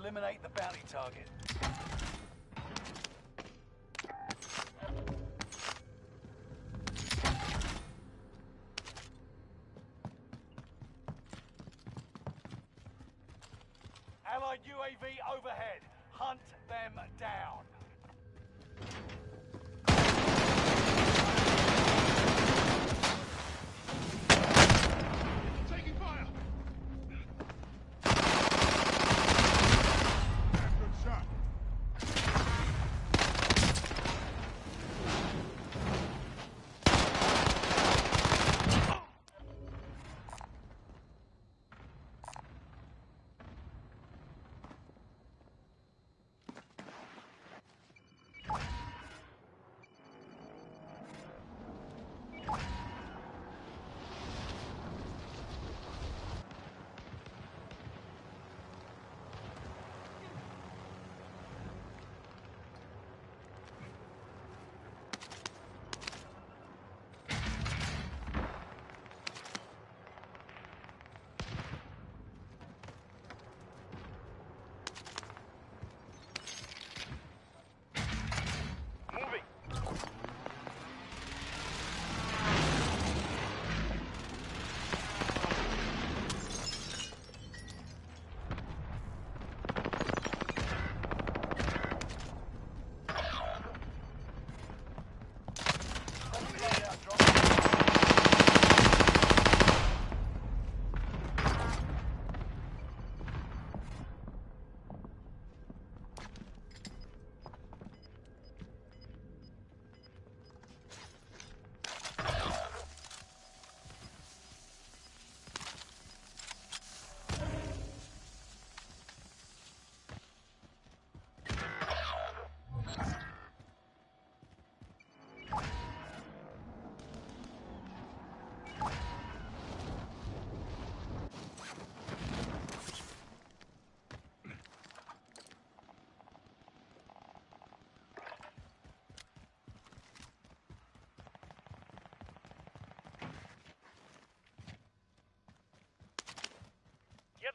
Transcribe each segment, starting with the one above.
eliminate the bounty target. Allied UAV overhead. Hunt them down.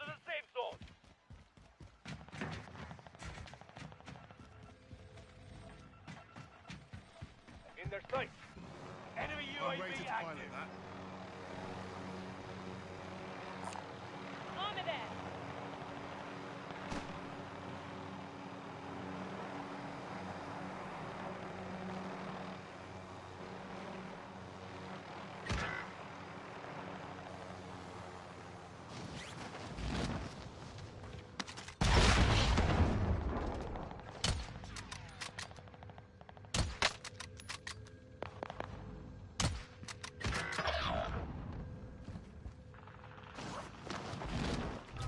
To the safe zone. In their sights. Enemy ready UAV to pilot active. that. Armor there!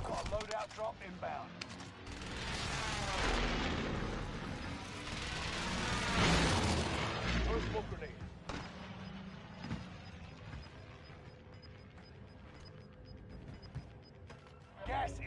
Got a loadout drop inbound. First smoke grenade. Gas is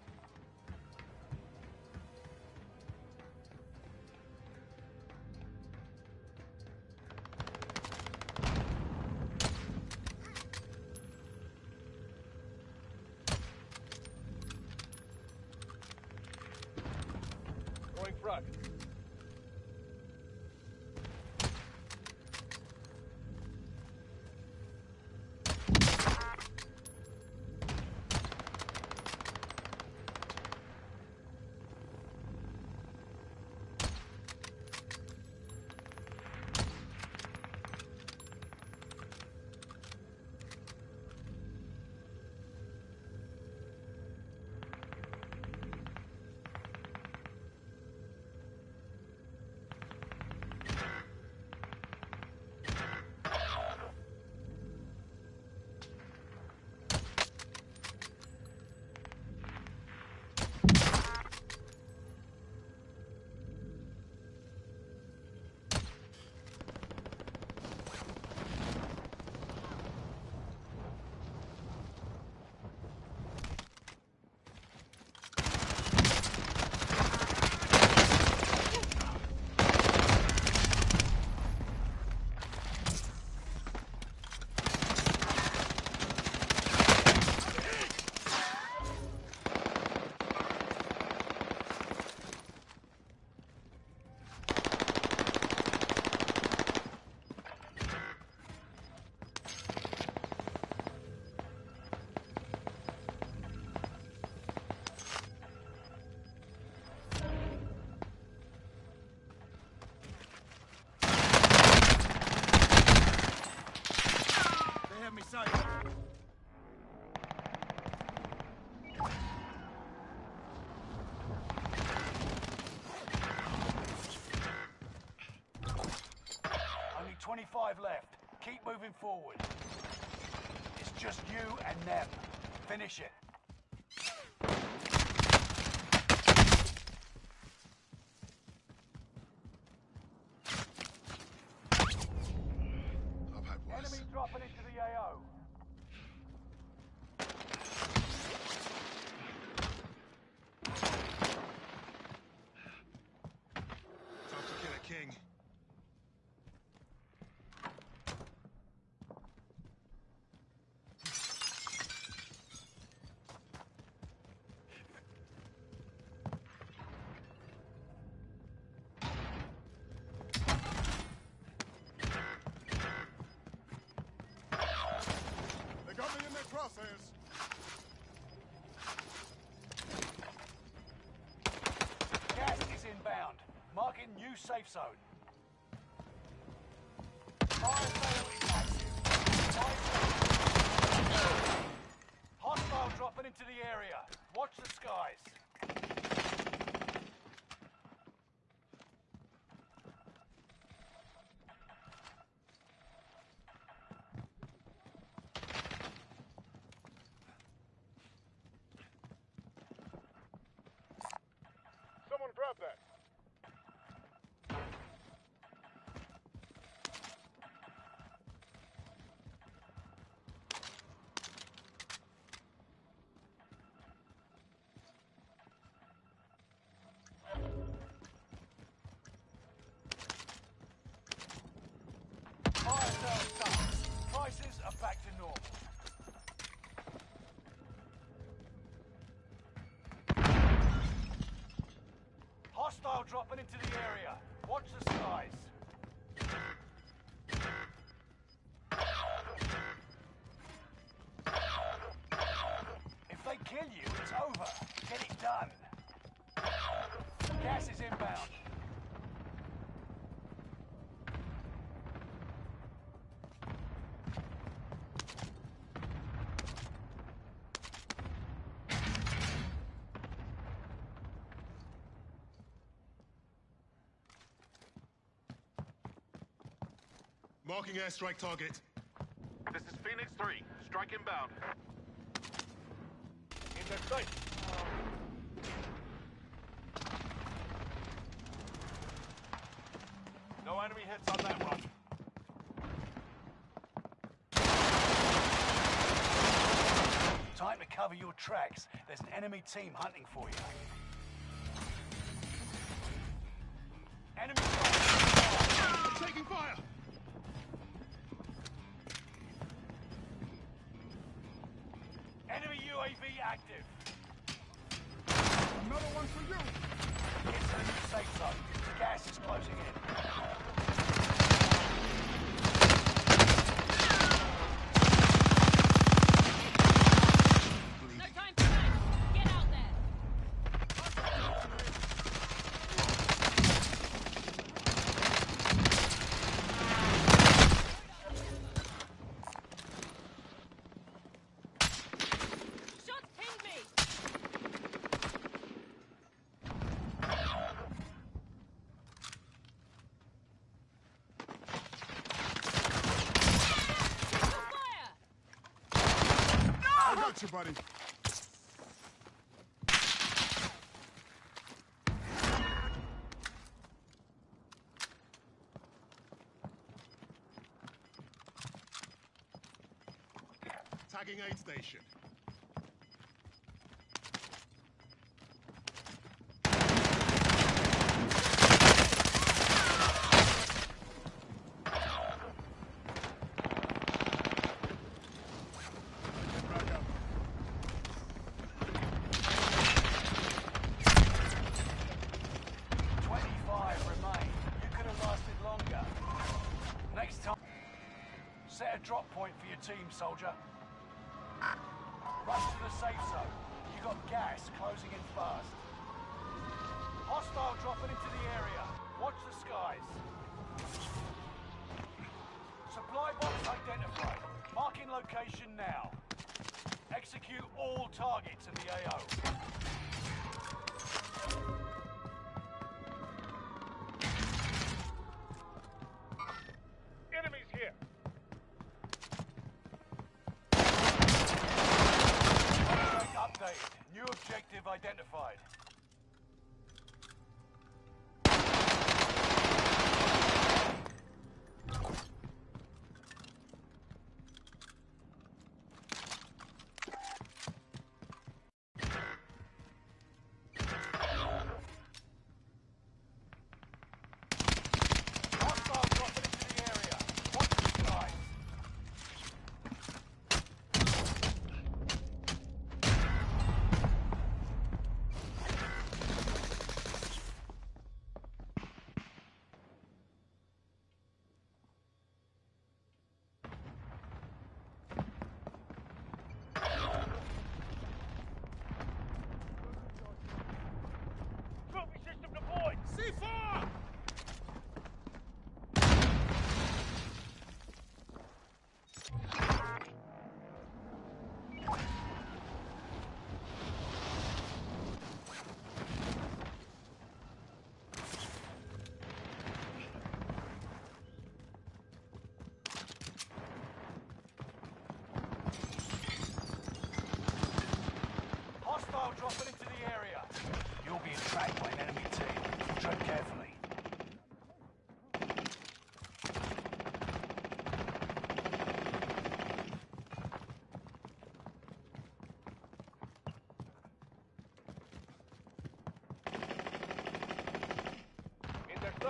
Only 25 left. Keep moving forward. It's just you and them. Finish it. Crosshairs. Gas is inbound. Marking new safe zone. Fire sale is active. Hostile dropping into the area. Watch the skies. Dropping into the area. Watch the skies. Marking airstrike target. This is Phoenix 3. Strike inbound. In their sight. No enemy hits on that run. Time to cover your tracks. There's an enemy team hunting for you. Enemy fire. Taking fire! UAV active. Another one for you! To the new safe zone. Gas is closing in. Buddy. Tagging aid station. Set a drop point for your team, soldier. Rush to the safe zone. You got gas closing in fast. Hostile dropping into the area. Watch the skies. Supply box identified. Marking location now. Execute all targets in the AO.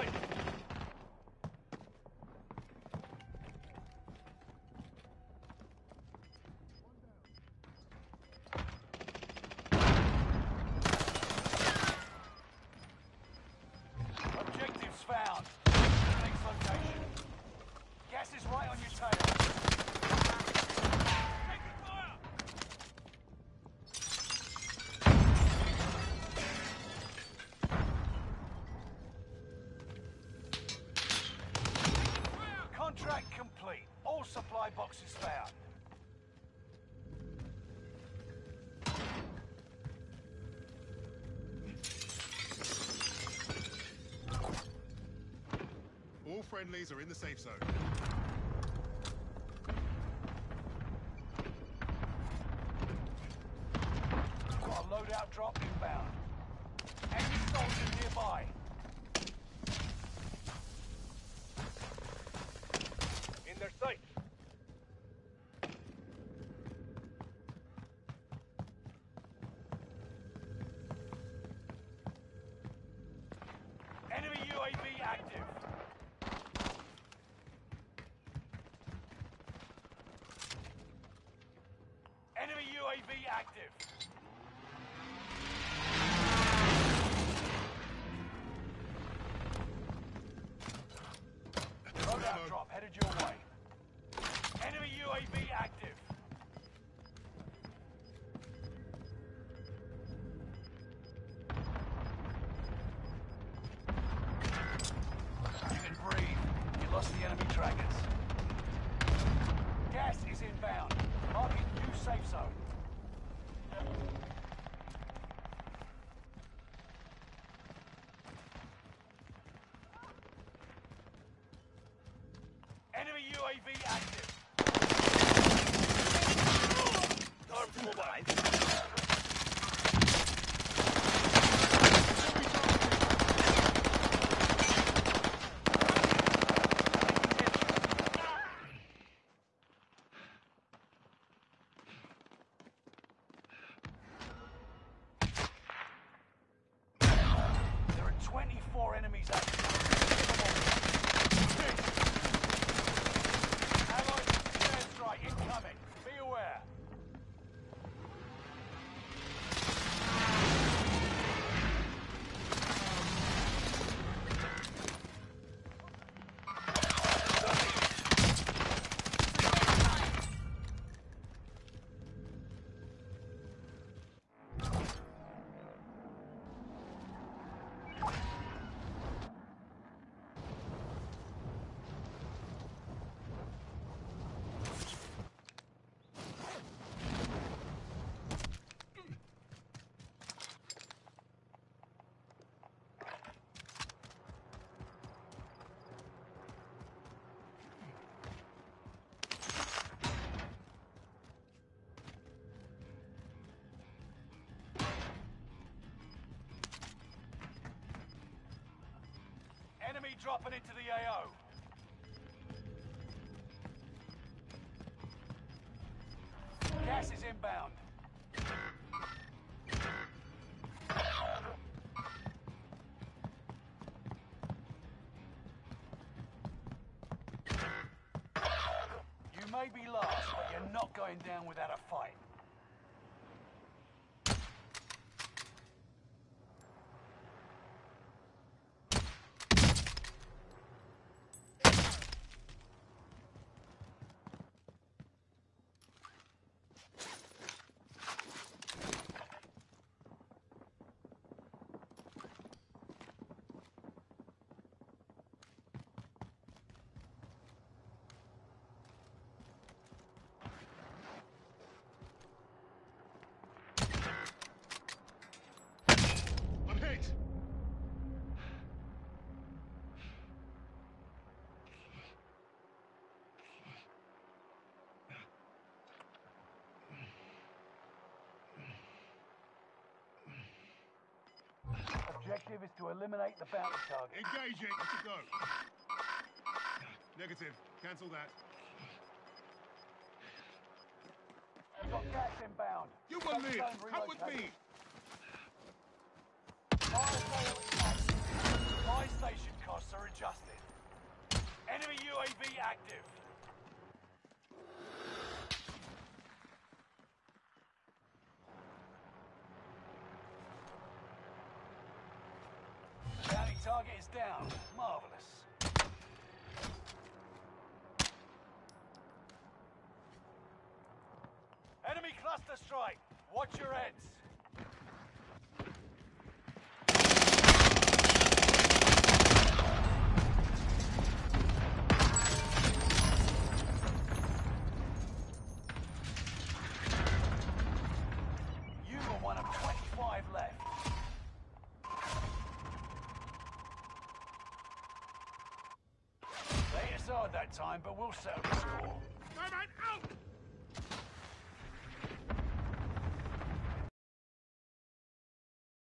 Safe. Supply boxes found. All friendlies are in the safe zone. Got a loadout drop inbound. Enemy soldiers nearby. In their sight. Enemy UAV active. Enemy UAV active. UAV active. There are 24 enemies active. Dropping into the AO. Gas is inbound. You may be last, but you're not going down without a fight. objective is to eliminate the bounty target. Engage it! Go! Negative. Cancel that. Got gas inbound. You will live! Come with me! Buy station costs are adjusted. Enemy UAV active. Target is down. Marvelous. Enemy cluster strike. Watch your heads. Time, but we'll settle the score.